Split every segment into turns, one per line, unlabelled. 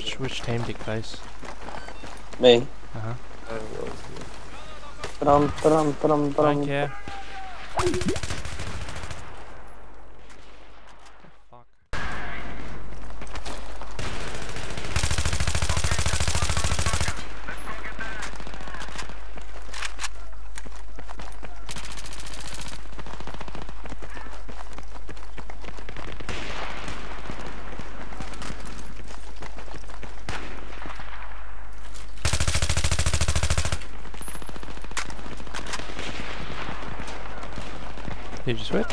Which which team did face?
Me.
Uh huh.
Ba-dum,
Don't care. You switch?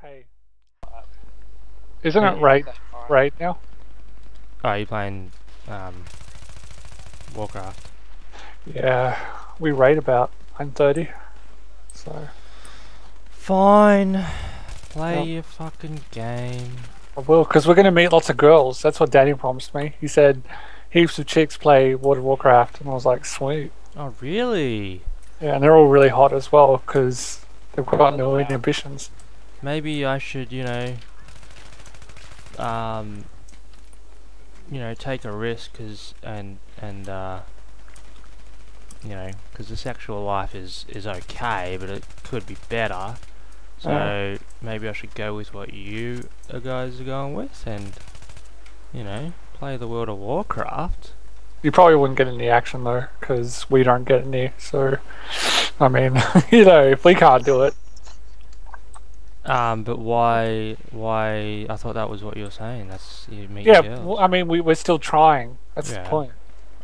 Hey. Isn't it right right now?
Oh, you playing um, Warcraft?
Yeah. We rate about 9.30. So
Fine. Play
Yep.
your fucking game.
I will, because we're going to meet lots of girls. That's what Danny promised me. He said heaps of chicks play World of Warcraft, and I was like, sweet.
Oh, really?
Yeah, and they're all really hot as well, because they've got no inhibitions.
Maybe I should, you know, um, you know, take a risk, cause and and uh, you know, cause the sexual life is is okay, but it could be better. So
Uh.
maybe I should go with what you guys are going with, and you know, play the World of Warcraft.
You probably wouldn't get any action, though, because we don't get any. So, I mean, you know, if we can't do it,
Um, but why? Why? I thought that was what you were saying. That's you meet
yeah, well, I mean, we, we're still trying. That's
Yeah.
the point.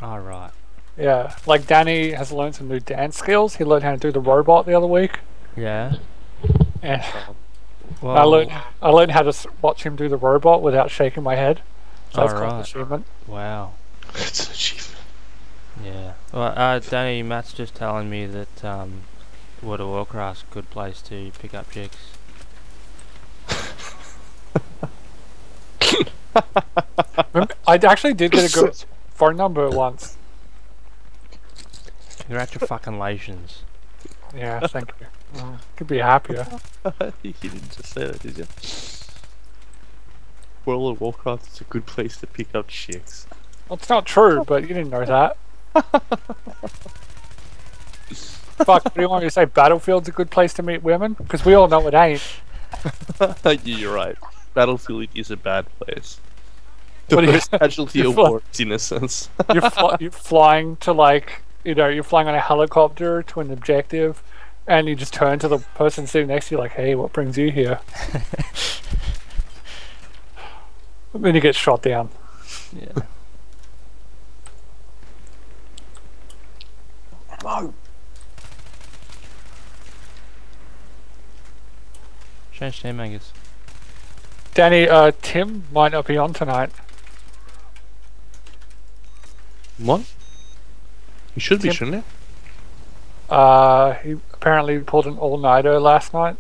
All right.
Yeah, like Danny has learned some new dance skills. He learned how to do the robot the other week,
Yeah.
And
Well,
I learned I learned how to watch him do the robot without shaking my head. So that's quite an achievement.
Wow.
It's an achievement.
Yeah. Well, uh, Danny, Matt's just telling me that um, World of Warcraft's a good place to pick up chicks.
I actually did get a good phone number once.
Congratulations.
Yeah, thank you. Oh, could be happier.
you didn't just say that, did you? World of Warcraft is a good place to pick up chicks.
Well, it's not true, but you didn't know that. Fuck, what do you want me to say? Battlefield's a good place to meet women? Because we all know it ain't.
You're right. Battlefield is a bad place. The
What
first casualty of war is innocence.
You're, fl- you're flying to, like, you know, you're flying on a helicopter to an objective, and you just turn to the person sitting next to you, like, hey, what brings you here? And then you get shot down.
Yeah. Change team, I guess.
Danny, uh, Tim might not be on tonight.
what? He should be,
Tim-
shouldn't you?
Uh, he apparently pulled an all-nighter last night.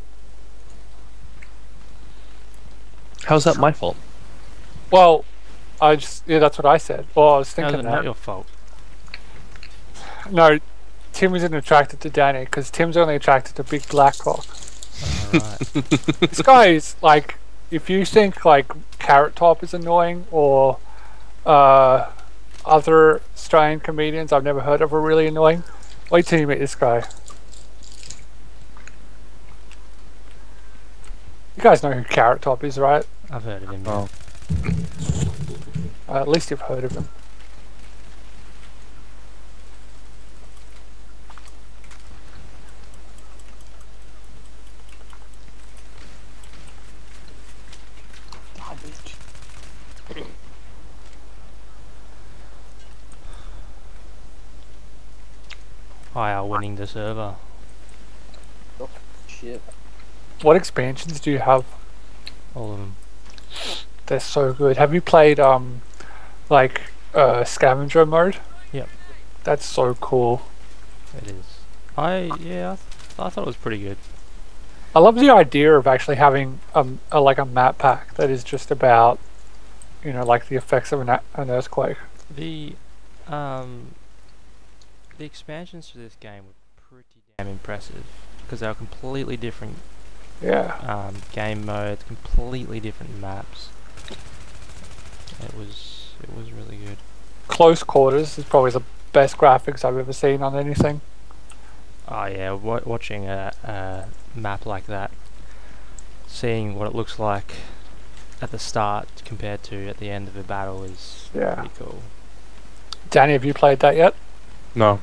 How's that my fault?
Well, I just yeah, that's what I said. Well, I was thinking
it
that.
not your fault?
No, Tim isn't attracted to Danny because Tim's only attracted to big black cock.
Alright.
this guy is like, if you think like Carrot Top is annoying or uh, other Australian comedians I've never heard of are really annoying, wait till you meet this guy. You guys know who Carrot Top is, right?
I've heard of him. yeah.
Oh.
Uh, at least you've heard of him.
I are winning the server.
Shit.
What expansions do you have?
All of them.
They're so good. Have you played um, like uh, scavenger mode?
Yep.
That's so cool.
It is. I yeah. I, th- I thought it was pretty good.
I love the idea of actually having um, a, like a map pack that is just about, you know, like the effects of an, a- an earthquake.
The um the expansions to this game were pretty damn impressive because they were completely different
Yeah.
um, game modes, completely different maps. It was it was really good.
Close quarters is probably the best graphics I've ever seen on anything.
Oh yeah, wa- watching a, a map like that, seeing what it looks like at the start compared to at the end of a battle is
Yeah.
pretty cool.
Danny, have you played that yet?
No.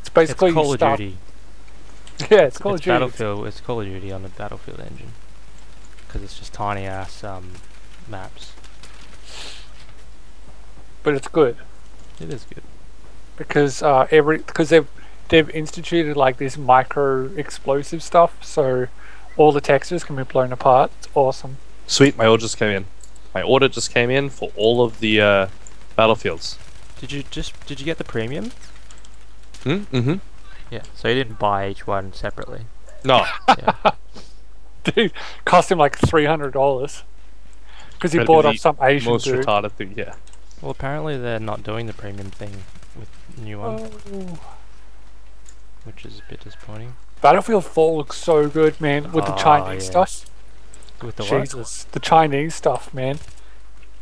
It's basically
it's Call
you
of
start-
Duty.
Yeah, it's Call
it's
of Duty.
Battlefield. It's Call of Duty on the Battlefield engine because it's just tiny ass um, maps.
but it's good
It is good.
because uh, every because they've they've instituted like this micro explosive stuff, so all the textures can be blown apart. It's awesome.
Sweet, my order just came in. My order just came in for all of the uh, battlefields.
Did you just did you get the premium?
Hmm? Mm-hmm.
Yeah. So you didn't buy each one separately.
No.
Yeah.
Dude, cost him like three hundred dollars because he
Gotta
bought off some Asian
Most
dude.
retarded thing, yeah.
well, apparently they're not doing the premium thing with the new one,
Oh.
which is a bit disappointing.
Battlefield 4 looks so good, man, with the
Oh,
Chinese
yeah.
stuff.
With the what?
Jesus, the Chinese stuff, man.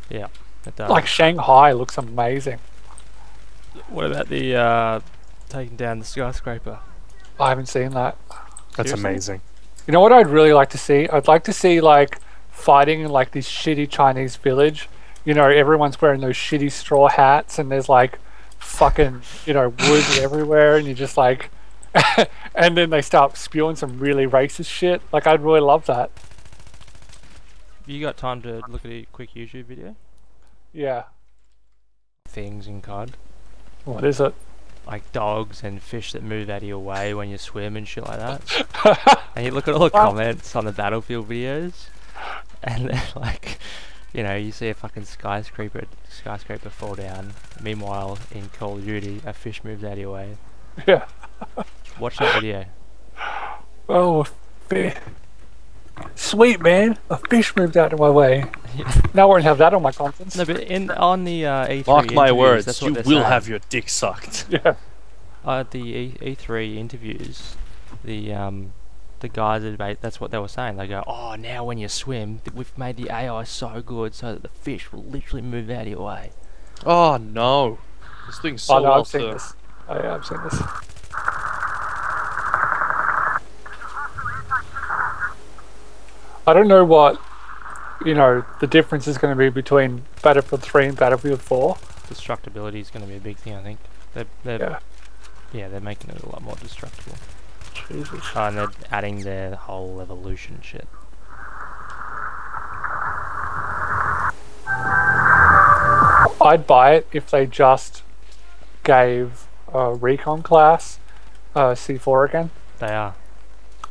Yeah, It does.
Like Shanghai looks amazing.
what about the uh, taking down the skyscraper?
I haven't seen that.
That's
Seriously?
amazing.
You know what I'd really like to see? I'd like to see like fighting in like this shitty Chinese village. You know, everyone's wearing those shitty straw hats and there's like fucking, you know, wood everywhere and you're just like and then they start spewing some really racist shit. Like I'd really love that.
You got time to look at a quick YouTube video?
Yeah.
Things in COD.
What is it?
Like dogs and fish that move out of your way when you swim and shit like that. and you look at all the comments on the Battlefield videos, and then like, you know, you see a fucking skyscraper skyscraper fall down. Meanwhile, in Call of Duty, a fish moves out of your way.
yeah.
Watch that video.
Oh, fi- sweet man! A fish moved out of my way. Now I won't have that on my conscience.
No, but in on the uh, E3
Mark my
interviews,
words,
that's
you will
saying.
have your dick sucked.
Yeah.
uh, the e- E3 interviews, the um, the guys that made, that's what they were saying. They go, "Oh, now when you swim, we've made the AI so good, so that the fish will literally move out of your way."
Oh no. This thing's so
oh no,
well
I've seen this. Oh yeah, I've seen this. I don't know what you know the difference is going to be between Battlefield 3 and Battlefield 4.
Destructibility is going to be a big thing, I think. They're, they're,
Yeah.
yeah. they're making it a lot more destructible.
Jesus.
Oh, and they're adding their whole evolution shit.
I'd buy it if they just gave a recon class uh, C4 again.
They are.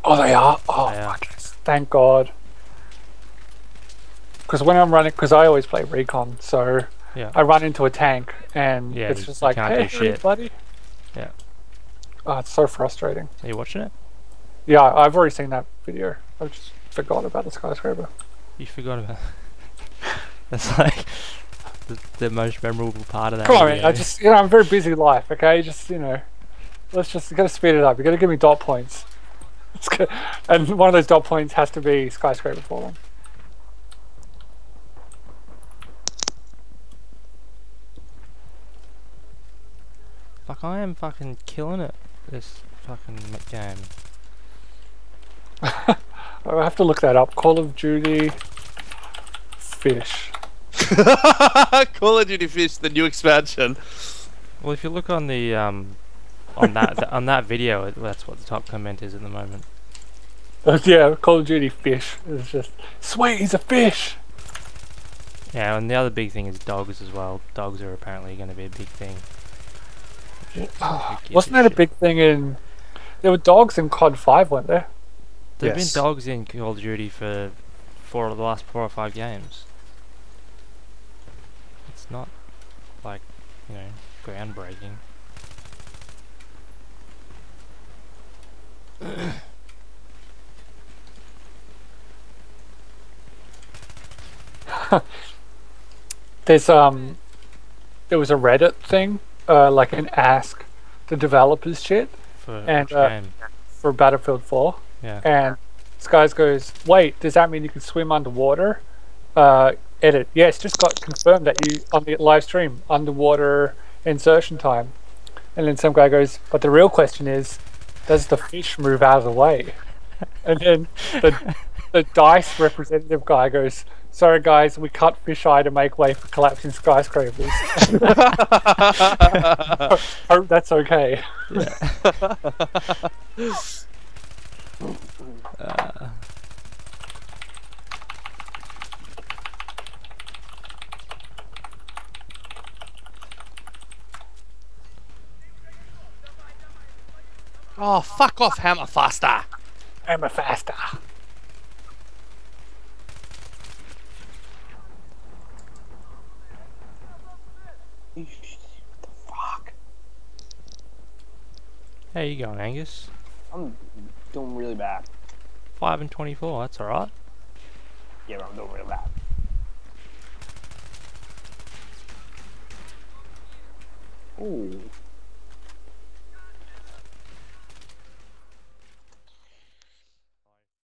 Oh, they are. Oh,
They are.
Thank God. Because when I'm running, because I always play recon, so
Yeah.
I run into a tank and
Yeah,
it's just like, hey,
shit."
buddy.
Yeah.
Oh, it's so frustrating.
Are you watching it?
Yeah, I've already seen that video. I just forgot about the skyscraper.
You forgot about. That's like the, the most memorable part of that.
Come on, man. I just, you know, I'm a very busy life. Okay, just you know, let's just you gotta speed it up. You gotta give me dot points. And one of those dot points has to be skyscraper falling.
Fuck, I am fucking killing it. This fucking game.
I have to look that up. Call of Duty fish.
Call of Duty Fish, the new expansion.
Well, if you look on the um, on that th- on that video, it- that's what the top comment is at the moment.
Uh, yeah, Call of Duty fish. It's just sweet. He's a fish.
Yeah, and the other big thing is dogs as well. Dogs are apparently going to be a big thing. Who
Wasn't that a
shit?
big thing in? There were dogs in COD Five, weren't there?
There've
Yes.
been dogs in Call of Duty for four of the last four or five games. It's not like you know groundbreaking.
there's um there was a Reddit thing, uh, like an ask the developers shit
For
And, uh, for Battlefield 4,
Yeah.
and this guy goes, "Wait, does that mean you can swim underwater?" Uh, edit. Yes, just got confirmed that you on the live stream underwater insertion time, and then some guy goes, "But the real question is, does the fish move out of the way?" And then the the dice representative guy goes, "Sorry guys, we cut fish AI to make way for collapsing skyscrapers." Hope that's okay.
Oh, fuck off, Hammer Faster!
I'm faster.
How you going, Angus?
I'm doing really bad.
Five and twenty-four. That's all right.
Yeah, but I'm doing really bad. Ooh.